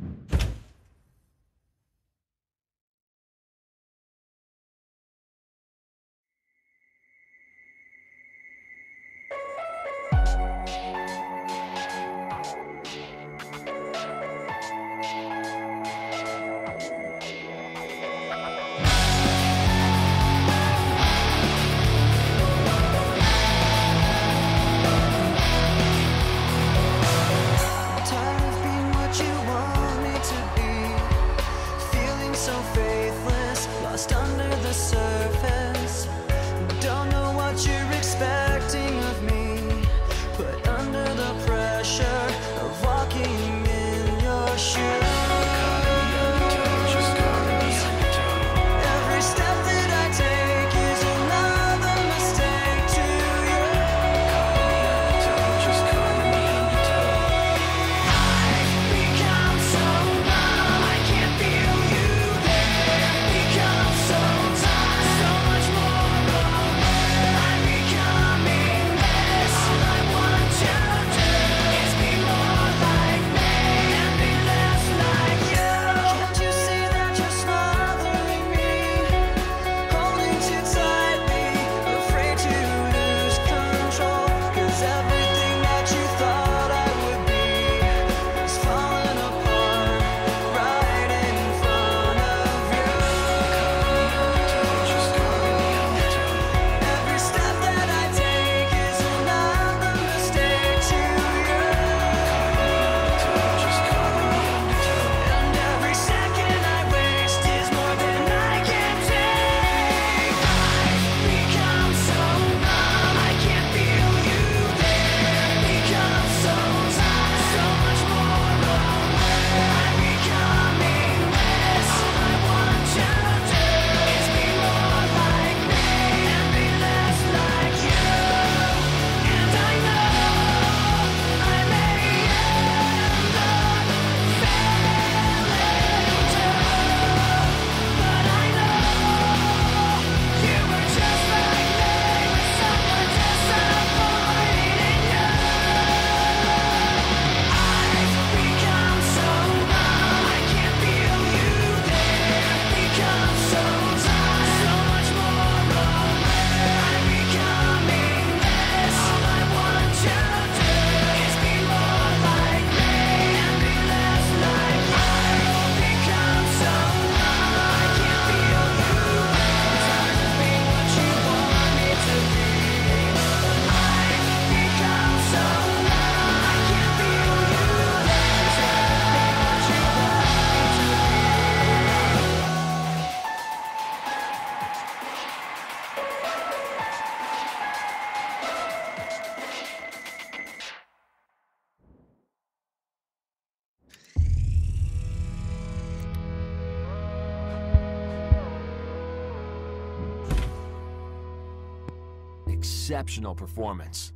you surface. Exceptional performance.